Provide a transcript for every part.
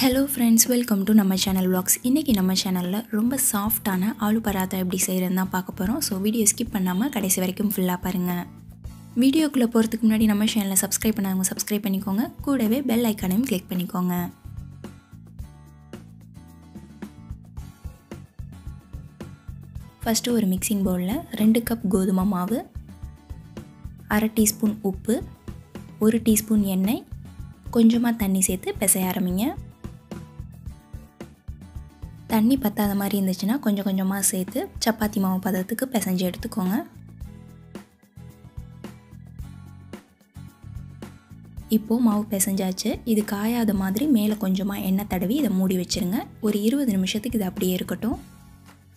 Hello friends welcome to நம்ம channel vlogs. இன்றைக்கி நம்ம சேனலில் ரொம்ப சாஃப்டான ஆலு பராத்தா எப்படி செய்கிறதுன்னு தான் பார்க்க போகிறோம் ஸோ வீடியோ ஸ்கிப் பண்ணாமல் கடைசி வரைக்கும் ஃபுல்லாக பாருங்கள் வீடியோக்குள்ளே போகிறதுக்கு முன்னாடி நம்ம சேனலை சப்ஸ்கிரைப் பண்ணாதவங்க சப்ஸ்கிரைப் பண்ணிக்கோங்க. கூடவே பெல் ஐக்கானையும் கிளிக் பண்ணிக்கோங்க. ஃபஸ்ட்டு ஒரு மிக்சிங் பவுலில் ரெண்டு கப் கோதுமை மாவு அரை டீஸ்பூன் உப்பு ஒரு டீஸ்பூன் எண்ணெய் கொஞ்சமாக தண்ணி சேர்த்து பிசைய ஆரம்பிங்க. தண்ணி பத்தாத மாதிரி இருந்துச்சுன்னா கொஞ்சம் கொஞ்சமாக சேர்த்து சப்பாத்தி மாவு பதத்துக்கு பிசைஞ்சு எடுத்துக்கோங்க. இப்போது மாவு பிசைஞ்சாச்சு. இது காயாத மாதிரி மேலே கொஞ்சமாக எண்ணெய் தடவி இதை மூடி வச்சுருங்க. ஒரு இருபது நிமிஷத்துக்கு இது அப்படியே இருக்கட்டும்.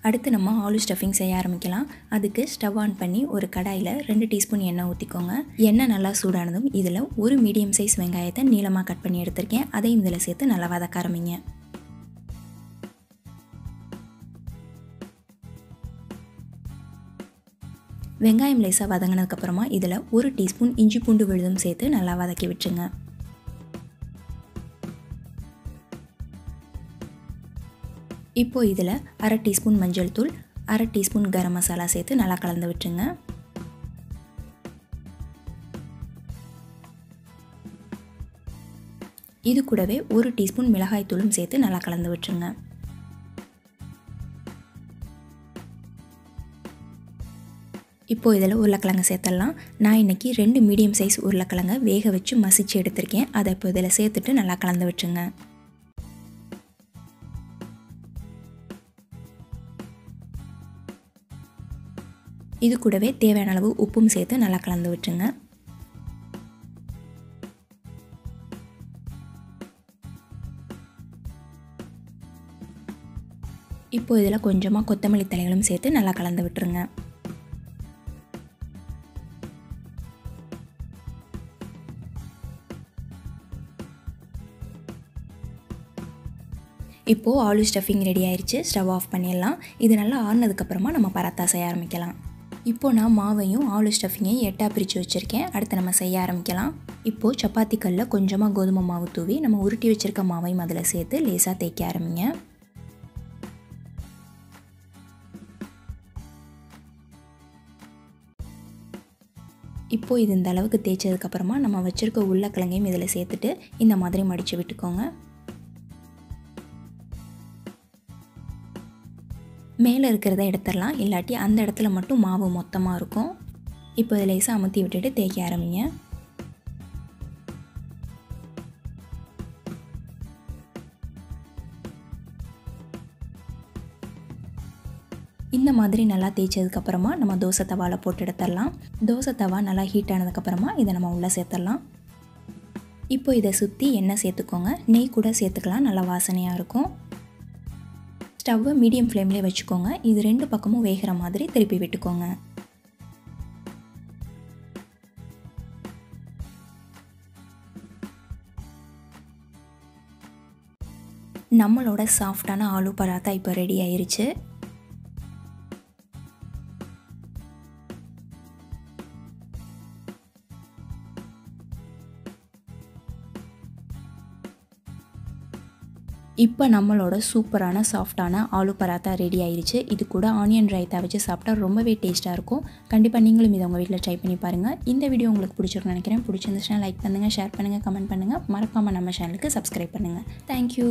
அடுத்து நம்ம ஆலு ஸ்டஃபிங் செய்ய ஆரம்பிக்கலாம். அதுக்கு ஸ்டவ் ஆன் பண்ணி ஒரு கடாயில் ரெண்டு டீஸ்பூன் எண்ணெய் ஊற்றிக்கோங்க எண்ணெய் நல்லா சூடானதும் இதில் ஒரு மீடியம் சைஸ் வெங்காயத்தை நீளமாக கட் பண்ணி எடுத்திருக்கேன். அதையும் இதில் சேர்த்து நல்லா வதக்க ஆரம்பிங்க. வெங்காயம் லேசாக வதங்கினதுக்கப்புறமா இதில் ஒரு டீஸ்பூன் இஞ்சி பூண்டு விழுதும் சேர்த்து நல்லா வதக்கி விட்டுருங்க. இப்போது இதில் அரை டீஸ்பூன் மஞ்சள் தூள் அரை டீஸ்பூன் கரம் மசாலா சேர்த்து நல்லா கலந்து விட்டுருங்க. இது கூடவே ஒரு டீஸ்பூன் மிளகாய் தூளும் சேர்த்து நல்லா கலந்து விட்டுருங்க. இப்போ இதில் உருளைக்கிழங்கு சேர்த்துடலாம். நான் இன்றைக்கி ரெண்டு மீடியம் சைஸ் உருளைக்கிழங்கை வேக வச்சு மசித்து எடுத்திருக்கேன். அதை இப்போ இதில் சேர்த்துட்டு நல்லா கலந்து விட்டுருங்க. இது கூடவே தேவையான அளவு உப்பும் சேர்த்து நல்லா கலந்து விட்டுருங்க. இப்போ இதில் கொஞ்சமாக கொத்தமல்லி தலைகளும் சேர்த்து நல்லா கலந்து விட்டுருங்க. இப்போது ஆலு ஸ்டஃபிங் ரெடி ஆயிடுச்சு ஸ்டவ் ஆஃப் பண்ணிடலாம். இது நல்லா ஆறுனதுக்கப்புறமா நம்ம பராத்தா செய்ய ஆரம்பிக்கலாம். இப்போது நான் மாவையும் ஆலு ஸ்டஃபிங்கையும் எட்டாக பிரித்து வச்சுருக்கேன். அடுத்து நம்ம செய்ய ஆரம்பிக்கலாம். இப்போது சப்பாத்தி கல்லில் கொஞ்சமாக கோதுமை மாவு தூவி நம்ம உருட்டி வச்சுருக்க மாவையும் அதில் சேர்த்து லேசாக தேய்க்க ஆரம்பிங்க. இப்போது இது இந்த அளவுக்கு தேய்ச்சதுக்கப்புறமா நம்ம வச்சுருக்க உருளைக்கிழங்கையும் இதில் சேர்த்துட்டு இந்த மாதிரி மடித்து விட்டுக்கோங்க. மேலே இருக்கிறத எடுத்துடலாம். இல்லாட்டி அந்த இடத்துல மட்டும் மாவு மொத்தமாக இருக்கும். இப்போ இதில் லேசாக அமுத்தி விட்டுட்டு தேய்க்க ஆரம்பிங்க. இந்த மாதிரி நல்லா தேய்ச்சதுக்கப்புறமா நம்ம தோசை தவாவில் போட்டு எடுத்துடலாம். தோசை தவா நல்லா ஹீட் ஆனதுக்கப்புறமா இதை நம்ம உள்ளே சேர்த்துடலாம். இப்போ இதை சுற்றி எண்ணெய் சேர்த்துக்கோங்க. நெய் கூட சேர்த்துக்கலாம். நல்லா வாசனையாக இருக்கும். ஸ்டவ்வை மீடியம் ஃப்ளேம்லேயே வச்சுக்கோங்க. இது ரெண்டு பக்கமும் வேகிற மாதிரி திருப்பி விட்டுக்கோங்க. நம்மளோட சாஃப்டான ஆலு பராத்தா இப்போ ரெடி ஆயிருச்சு. இப்போ நம்மளோட சூப்பரான சாஃப்டான ஆலு பராத்தா ரெடி ஆயிடுச்சு இது கூட ஆனியன் ரைத்தா வச்சு சாப்பிட்டா ரொம்பவே டேஸ்ட்டாக இருக்கும். கண்டிப்பாக நீங்களும் இதை உங்கள் வீட்டில் ட்ரை பண்ணி பாருங்கள் இந்த வீடியோ உங்களுக்கு பிடிச்சிருக்குன்னு நினைக்கிறேன். பிடிச்சிருந்துச்சுன்னா லைக் பண்ணுங்கள் ஷேர் பண்ணுங்கள் கமெண்ட் பண்ணுங்கள் மறக்காமல் நம்ம சேனலுக்கு சப்ஸ்கிரைப் பண்ணுங்கள் தேங்க்யூ